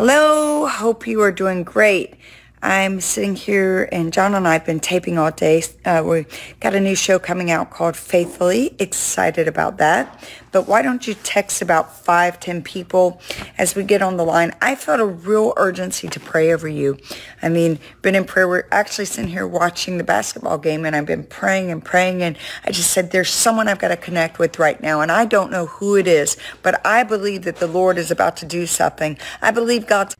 Hello, hope you are doing great. I'm sitting here and John and I have been taping all day. Uh, we got a new show coming out called Faithfully. Excited about that. But why don't you text about five, ten people as we get on the line? I felt a real urgency to pray over you. I mean, been in prayer. We're actually sitting here watching the basketball game and I've been praying and praying and I just said, there's someone I've got to connect with right now. And I don't know who it is, but I believe that the Lord is about to do something. I believe God's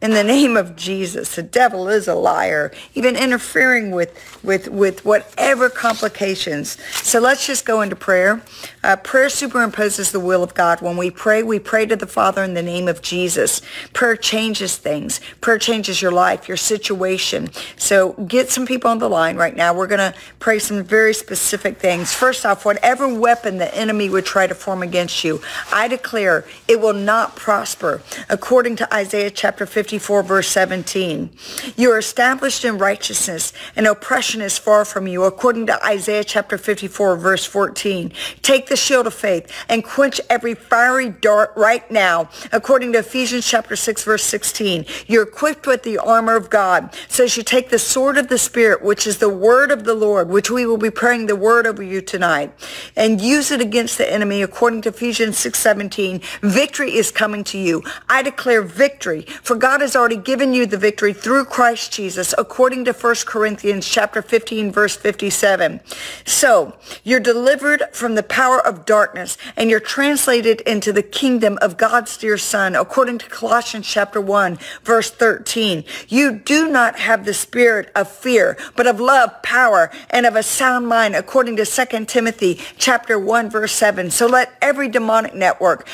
in the name of Jesus. The devil is a liar, even interfering with, with, with whatever complications. So let's just go into prayer. Uh, prayer superimposes the will of God. When we pray, we pray to the Father in the name of Jesus. Prayer changes things. Prayer changes your life, your situation. So get some people on the line right now. We're going to pray some very specific things. First off, whatever weapon the enemy would try to form against you, I declare it will not prosper. According to Isaiah chapter 50, 54 verse 17. You are established in righteousness and oppression is far from you, according to Isaiah chapter 54 verse 14. Take the shield of faith and quench every fiery dart right now, according to Ephesians chapter 6 verse 16. You're equipped with the armor of God. So you take the sword of the Spirit, which is the word of the Lord, which we will be praying the word over you tonight, and use it against the enemy, according to Ephesians 6 17. Victory is coming to you. I declare victory, for God God has already given you the victory through Christ Jesus, according to 1 Corinthians chapter 15, verse 57. So you're delivered from the power of darkness and you're translated into the kingdom of God's dear son, according to Colossians chapter 1, verse 13. You do not have the spirit of fear, but of love, power, and of a sound mind, according to 2 Timothy chapter 1, verse 7. So let every demonic network,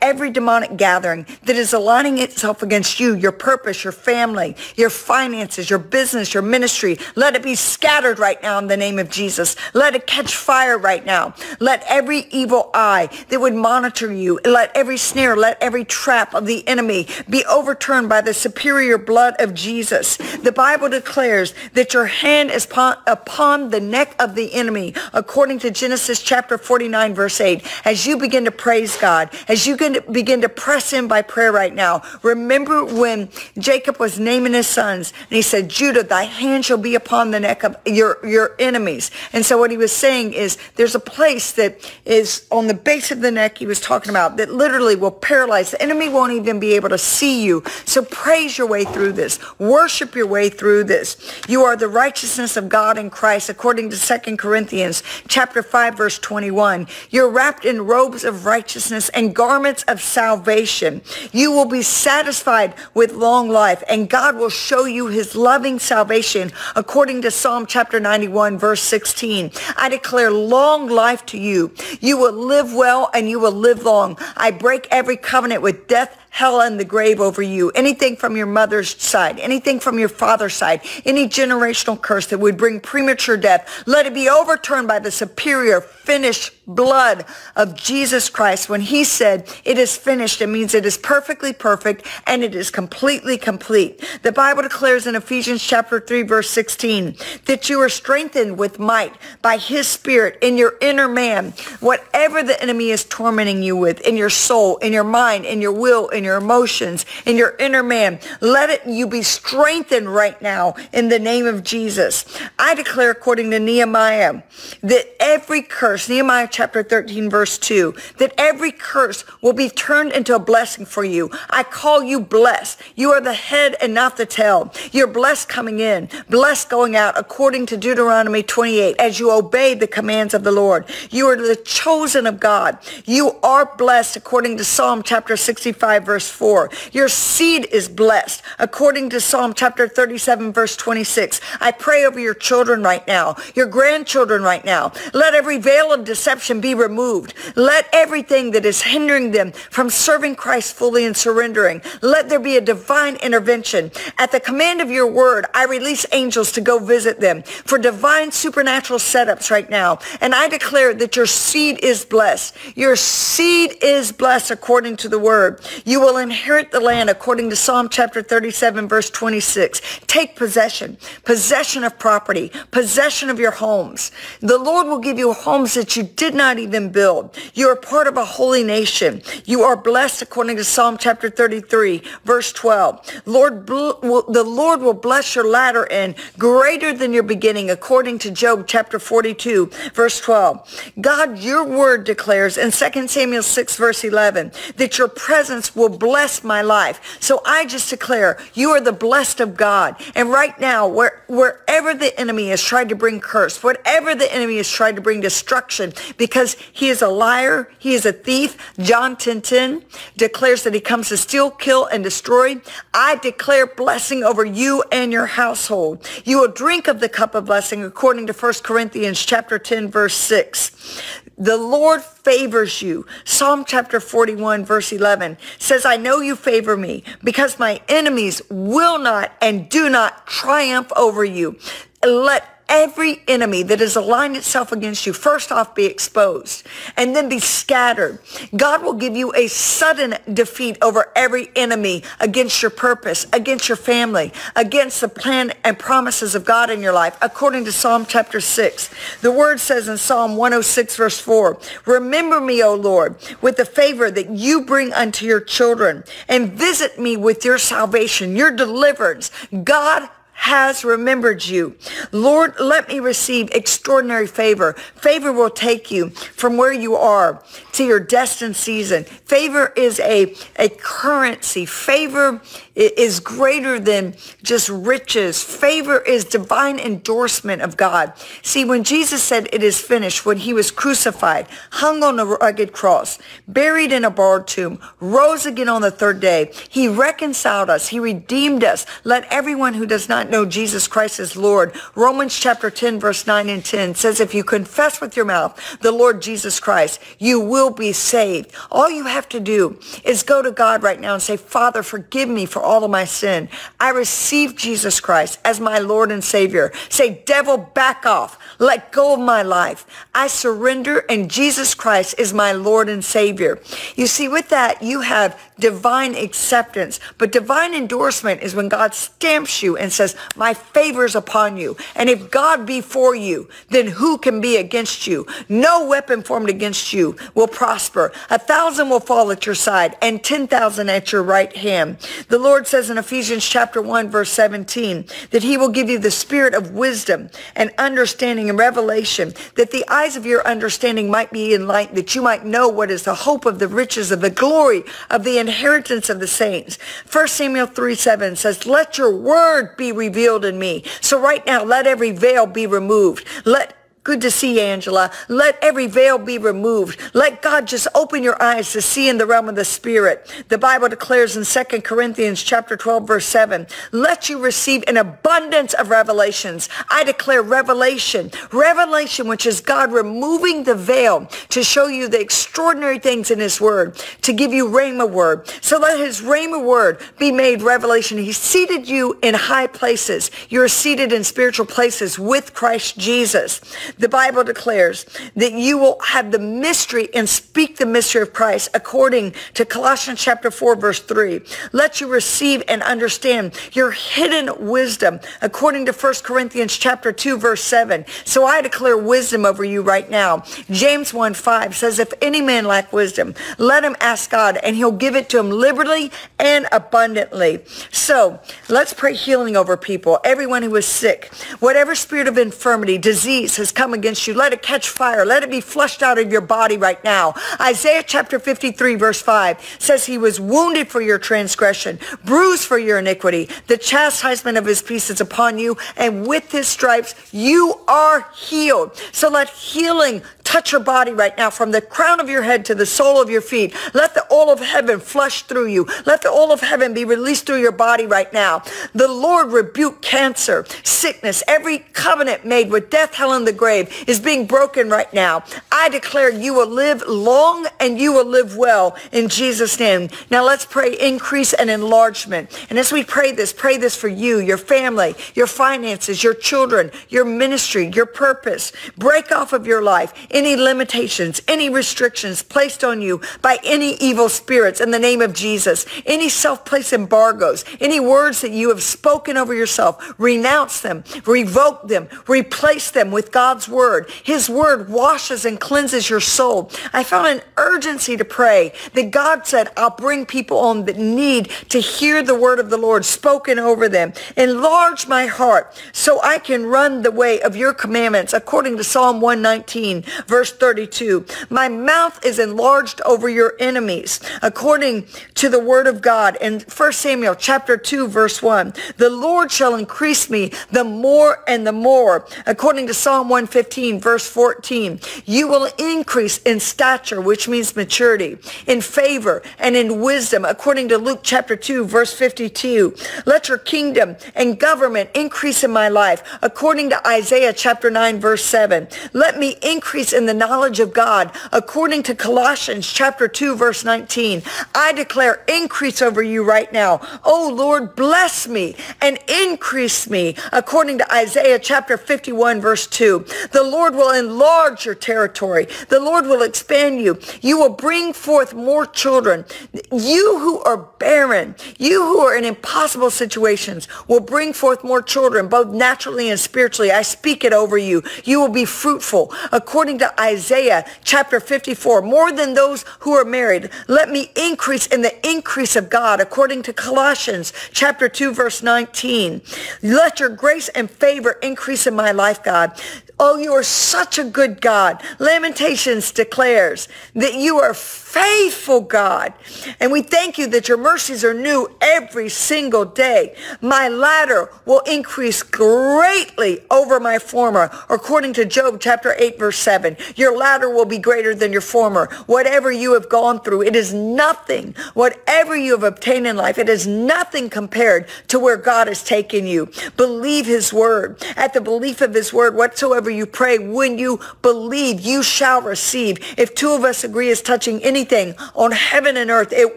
every demonic gathering that is aligning itself against you, your purpose, your family, your finances, your business, your ministry. Let it be scattered right now in the name of Jesus. Let it catch fire right now. Let every evil eye that would monitor you, let every snare, let every trap of the enemy be overturned by the superior blood of Jesus. The Bible declares that your hand is upon the neck of the enemy, according to Genesis chapter 49, verse 8. As you begin to praise God, as you begin to press in by prayer right now, remember when when Jacob was naming his sons, and he said, Judah, thy hand shall be upon the neck of your, your enemies. And so what he was saying is there's a place that is on the base of the neck he was talking about that literally will paralyze. The enemy won't even be able to see you. So praise your way through this. Worship your way through this. You are the righteousness of God in Christ, according to 2 Corinthians chapter 5, verse 21. You're wrapped in robes of righteousness and garments of salvation. You will be satisfied with with long life, and God will show you his loving salvation according to Psalm chapter 91, verse 16. I declare long life to you. You will live well and you will live long. I break every covenant with death, hell and the grave over you. Anything from your mother's side, anything from your father's side, any generational curse that would bring premature death, let it be overturned by the superior finished blood of Jesus Christ. When he said it is finished, it means it is perfectly perfect and it is completely complete. The Bible declares in Ephesians chapter 3 verse 16 that you are strengthened with might by his spirit in your inner man. Whatever the enemy is tormenting you with in your soul, in your mind, in your will, in your emotions, in your inner man. Let it you be strengthened right now in the name of Jesus. I declare according to Nehemiah that every curse, Nehemiah chapter 13 verse 2, that every curse will be turned into a blessing for you. I call you blessed. You are the head and not the tail. You're blessed coming in, blessed going out according to Deuteronomy 28 as you obey the commands of the Lord. You are the chosen of God. You are blessed according to Psalm chapter 65 verse 4. Your seed is blessed. According to Psalm chapter 37, verse 26. I pray over your children right now, your grandchildren right now. Let every veil of deception be removed. Let everything that is hindering them from serving Christ fully and surrendering, let there be a divine intervention. At the command of your word, I release angels to go visit them for divine supernatural setups right now. And I declare that your seed is blessed. Your seed is blessed according to the word. You You will inherit the land according to Psalm chapter 37, verse 26. Take possession, possession of property, possession of your homes. The Lord will give you homes that you did not even build. You are part of a holy nation. You are blessed according to Psalm chapter 33, verse 12. Lord, the Lord will bless your latter end greater than your beginning according to Job chapter 42, verse 12. God, your word declares in 2 Samuel 6, verse 11, that your presence will bless my life. So I just declare you are the blessed of God. And right now, where, wherever the enemy has tried to bring curse, whatever the enemy has tried to bring destruction, because he is a liar, he is a thief. John 10, 10 declares that he comes to steal, kill, and destroy. I declare blessing over you and your household. You will drink of the cup of blessing according to 1 Corinthians chapter 10, verse 6. The Lord favors you. Psalm chapter 41 verse 11 says, I know you favor me because my enemies will not and do not triumph over you. Let every enemy that has aligned itself against you, first off, be exposed and then be scattered. God will give you a sudden defeat over every enemy against your purpose, against your family, against the plan and promises of God in your life, according to Psalm chapter 6. The word says in Psalm 106 verse 4, Remember me, O Lord, with the favor that you bring unto your children, and visit me with your salvation, your deliverance. God has remembered you. Lord, let me receive extraordinary favor. Favor will take you from where you are to your destined season. Favor is a, a currency. Favor is greater than just riches. Favor is divine endorsement of God. See, when Jesus said it is finished, when he was crucified, hung on a rugged cross, buried in a barred tomb, rose again on the third day, he reconciled us. He redeemed us. Let everyone who does not know Jesus Christ as Lord. Romans chapter 10 verse 9 and 10 says if you confess with your mouth the Lord Jesus Christ, you will be saved. All you have to do is go to God right now and say, Father, forgive me for all of my sin. I receive Jesus Christ as my Lord and Savior. Say, devil, back off. Let go of my life. I surrender and Jesus Christ is my Lord and Savior. You see, with that, you have divine acceptance. But divine endorsement is when God stamps you and says, my favor is upon you. And if God be for you, then who can be against you? No weapon formed against you will prosper. A thousand will fall at your side and 10,000 at your right hand. The Lord says in Ephesians chapter 1, verse 17, that he will give you the spirit of wisdom and understanding and revelation, that the eyes of your understanding might be enlightened, that you might know what is the hope of the riches of the glory of the inheritance of the saints. 1 Samuel 3 7 says, Let your word be revealed in me. So right now, let every veil be removed. Let Good to see you, Angela. Let every veil be removed. Let God just open your eyes to see in the realm of the spirit. The Bible declares in 2 Corinthians chapter 12 verse 7, let you receive an abundance of revelations. I declare revelation. Revelation which is God removing the veil to show you the extraordinary things in his word, to give you rhema word. So let his rhema word be made revelation. He seated you in high places. You're seated in spiritual places with Christ Jesus. The Bible declares that you will have the mystery and speak the mystery of Christ according to Colossians chapter 4 verse 3. Let you receive and understand your hidden wisdom according to 1 Corinthians chapter 2 verse 7. So I declare wisdom over you right now. James 1 5 says, if any man lack wisdom, let him ask God and he'll give it to him liberally and abundantly. So let's pray healing over people. Everyone who is sick, whatever spirit of infirmity, disease has come against you, let it catch fire. Let it be flushed out of your body right now. Isaiah chapter 53 verse 5 says he was wounded for your transgression, bruised for your iniquity. The chastisement of his peace is upon you, and with his stripes you are healed. So let healing touch your body right now from the crown of your head to the sole of your feet. Let the oil of heaven flush through you. Let the oil of heaven be released through your body right now. The Lord rebuke cancer, sickness, every covenant made with death, hell, and the grave is being broken right now. I declare you will live long and you will live well in Jesus' name. Now let's pray increase and enlargement. And as we pray this, pray this for you, your family, your finances, your children, your ministry, your purpose. Break off of your life any limitations limitations, any restrictions placed on you by any evil spirits in the name of Jesus, any self-placed embargoes, any words that you have spoken over yourself, renounce them, revoke them, replace them with God's word. His word washes and cleanses your soul. I found an urgency to pray that God said, I'll bring people on that need to hear the word of the Lord spoken over them. Enlarge my heart so I can run the way of your commandments according to Psalm 119, verse 32. My mouth is enlarged over your enemies according to the word of God. In 1 Samuel chapter 2, verse 1, the Lord shall increase me the more and the more according to Psalm 115, verse 14. You will increase in stature, which means maturity, in favor and in wisdom according to Luke chapter 2, verse 52. Let your kingdom and government increase in my life according to Isaiah chapter 9, verse 7. Let me increase in the knowledge of God according to Colossians chapter 2, verse 19. I declare increase over you right now. Oh Lord, bless me and increase me according to Isaiah chapter 51, verse 2. The Lord will enlarge your territory. The Lord will expand you. You will bring forth more children. You who are barren, you who are in impossible situations will bring forth more children, both naturally and spiritually. I speak it over you. You will be fruitful. According to Isaiah chapter 54, more than those who are married, let me increase in the increase of God. According to Colossians chapter 2, verse 19, let your grace and favor increase in my life, God. Oh, you are such a good God. Lamentations declares that you are faithful God. And we thank you that your mercies are new every single day. My latter will increase greatly over my former, according to Job chapter 8, verse 7. Your latter will be greater than your former. Whatever you have gone through, it is nothing. Whatever you have obtained in life, it is nothing compared to where God has taken you. Believe his word. At the belief of his word, whatsoever you pray, when you believe, you shall receive. If two of us agree as touching any anything on heaven and earth, it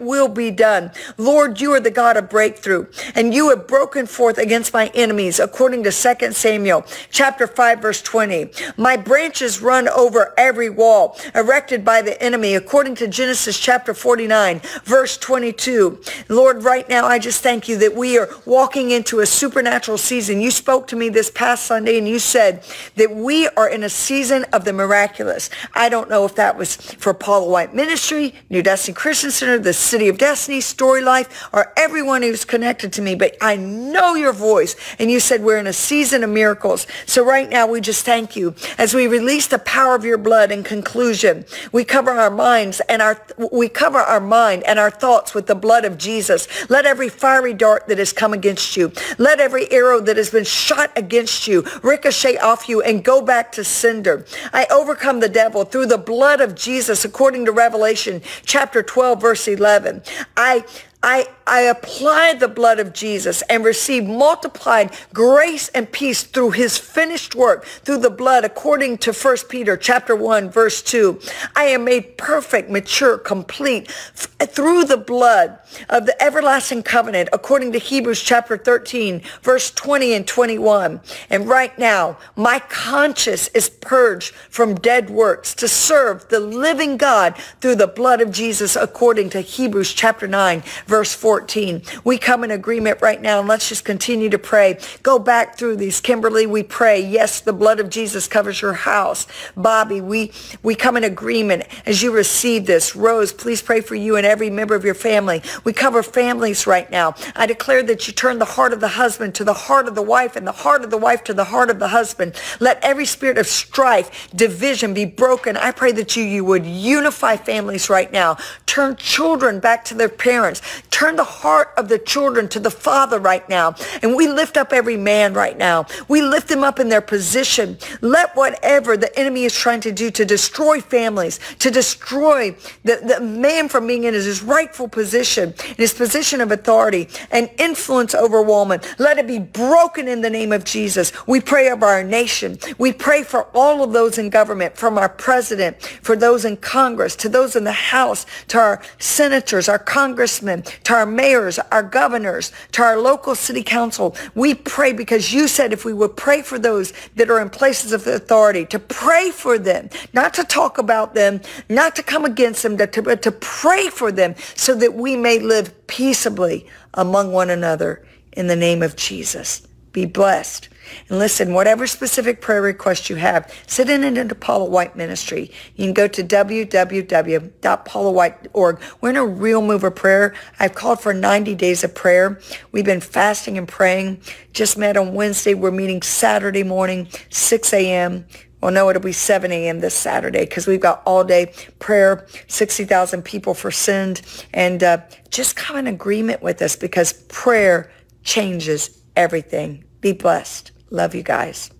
will be done. Lord, you are the God of breakthrough, and you have broken forth against my enemies, according to 2 Samuel chapter 5, verse 20. My branches run over every wall erected by the enemy, according to Genesis chapter 49, verse 22. Lord, right now, I just thank you that we are walking into a supernatural season. You spoke to me this past Sunday, and you said that we are in a season of the miraculous. I don't know if that was for Paula White Ministry Ministry, New Destiny Christian Center, the City of Destiny, Story Life, or everyone who's connected to me. But I know your voice. And you said we're in a season of miracles. So right now we just thank you. As we release the power of your blood in conclusion, we cover our minds and our, we cover our mind and our thoughts with the blood of Jesus. Let every fiery dart that has come against you, let every arrow that has been shot against you ricochet off you and go back to cinder. I overcome the devil through the blood of Jesus according to Revelation Revelation chapter 12, verse 11. I, I, I apply the blood of Jesus and receive multiplied grace and peace through his finished work, through the blood, according to 1 Peter chapter 1, verse 2. I am made perfect, mature, complete through the blood of the everlasting covenant, according to Hebrews chapter 13, verse 20 and 21. And right now, my conscience is purged from dead works to serve the living God through the blood of Jesus, according to Hebrews chapter 9, verse 4. 14. We come in agreement right now and let's just continue to pray. Go back through these. Kimberly, we pray. Yes, the blood of Jesus covers your house. Bobby, we, we come in agreement as you receive this. Rose, please pray for you and every member of your family. We cover families right now. I declare that you turn the heart of the husband to the heart of the wife and the heart of the wife to the heart of the husband. Let every spirit of strife, division be broken. I pray that you, you would unify families right now. Turn children back to their parents. Turn the heart of the children to the Father right now. And we lift up every man right now. We lift them up in their position. Let whatever the enemy is trying to do to destroy families, to destroy the, the man from being in his rightful position, in his position of authority and influence over woman, let it be broken in the name of Jesus. We pray over our nation. We pray for all of those in government, from our president, for those in Congress, to those in the House, to our senators, our congressmen. To our mayors, our governors, to our local city council. We pray because you said if we would pray for those that are in places of authority, to pray for them, not to talk about them, not to come against them, but to, but to pray for them so that we may live peaceably among one another in the name of Jesus. Be blessed. And listen, whatever specific prayer request you have, send it into Paula White Ministry. You can go to www.paulawhite.org. We're in a real move of prayer. I've called for 90 days of prayer. We've been fasting and praying. Just met on Wednesday. We're meeting Saturday morning, 6 a.m. Well, no, it'll be 7 a.m. this Saturday because we've got all day prayer, 60,000 people for send. And uh, just come in agreement with us because prayer changes everything. Be blessed. Love you guys.